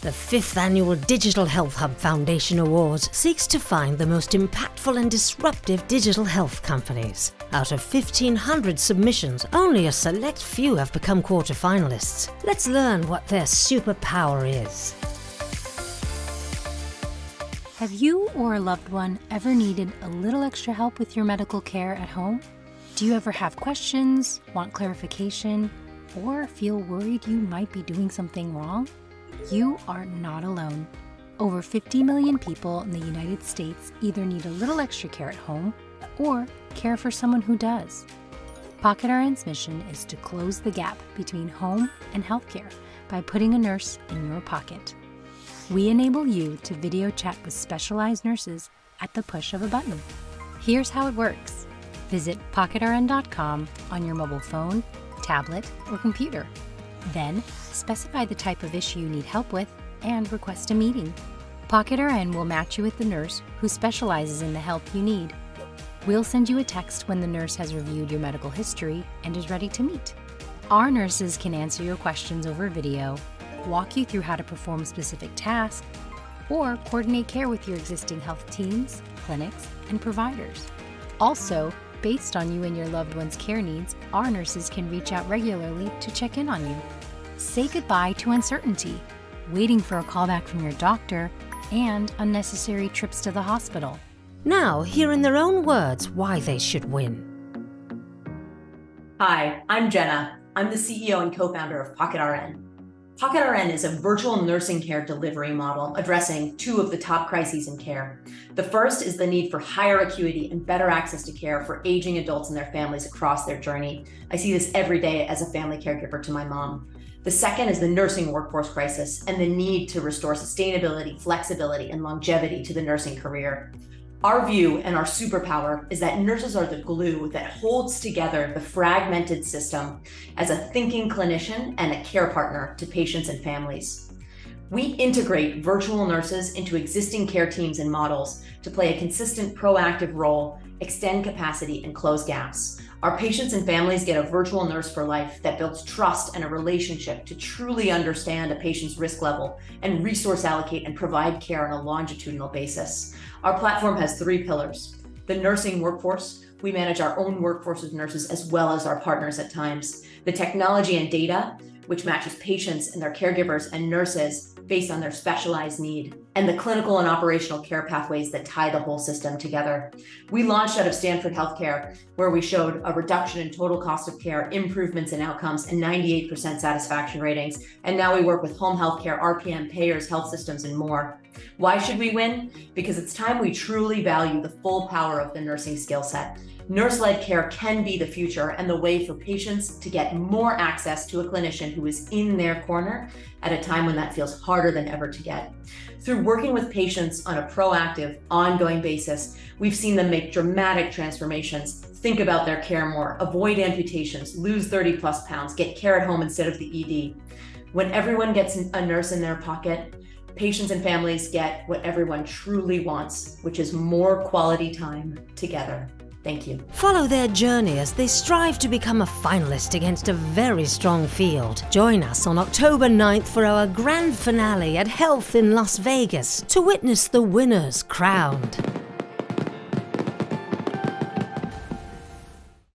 The fifth annual Digital Health Hub Foundation Awards seeks to find the most impactful and disruptive digital health companies. Out of 1,500 submissions, only a select few have become quarterfinalists. Let's learn what their superpower is. Have you or a loved one ever needed a little extra help with your medical care at home? Do you ever have questions, want clarification, or feel worried you might be doing something wrong? You are not alone. Over 50 million people in the United States either need a little extra care at home or care for someone who does. Pocket RN's mission is to close the gap between home and healthcare by putting a nurse in your pocket. We enable you to video chat with specialized nurses at the push of a button. Here's how it works visit pocketrn.com on your mobile phone, tablet, or computer. Then, specify the type of issue you need help with and request a meeting. Pocket RN will match you with the nurse who specializes in the help you need. We'll send you a text when the nurse has reviewed your medical history and is ready to meet. Our nurses can answer your questions over video, walk you through how to perform specific tasks, or coordinate care with your existing health teams, clinics, and providers. Also, based on you and your loved one's care needs, our nurses can reach out regularly to check in on you. Say goodbye to uncertainty, waiting for a callback from your doctor, and unnecessary trips to the hospital. Now, hear in their own words why they should win. Hi, I'm Jenna. I'm the CEO and co founder of Pocket RN. Pocket RN is a virtual nursing care delivery model addressing two of the top crises in care. The first is the need for higher acuity and better access to care for aging adults and their families across their journey. I see this every day as a family caregiver to my mom. The second is the nursing workforce crisis and the need to restore sustainability, flexibility, and longevity to the nursing career. Our view and our superpower is that nurses are the glue that holds together the fragmented system as a thinking clinician and a care partner to patients and families. We integrate virtual nurses into existing care teams and models to play a consistent proactive role, extend capacity, and close gaps. Our patients and families get a virtual nurse for life that builds trust and a relationship to truly understand a patient's risk level and resource allocate and provide care on a longitudinal basis. Our platform has three pillars the nursing workforce. We manage our own workforce of nurses as well as our partners at times. The technology and data, which matches patients and their caregivers and nurses based on their specialized need, and the clinical and operational care pathways that tie the whole system together. We launched out of Stanford Healthcare, where we showed a reduction in total cost of care, improvements in outcomes, and 98% satisfaction ratings. And now we work with home healthcare, RPM, payers, health systems, and more. Why should we win? Because it's time we truly value the full power of the nursing skill set. Nurse led care can be the future and the way for patients to get more access to a clinician who is in their corner at a time when that feels harder than ever to get. Through working with patients on a proactive, ongoing basis, we've seen them make dramatic transformations, think about their care more, avoid amputations, lose 30 plus pounds, get care at home instead of the ED. When everyone gets a nurse in their pocket, patients and families get what everyone truly wants, which is more quality time together. Thank you. Follow their journey as they strive to become a finalist against a very strong field. Join us on October 9th for our grand finale at Health in Las Vegas to witness the winners crowned.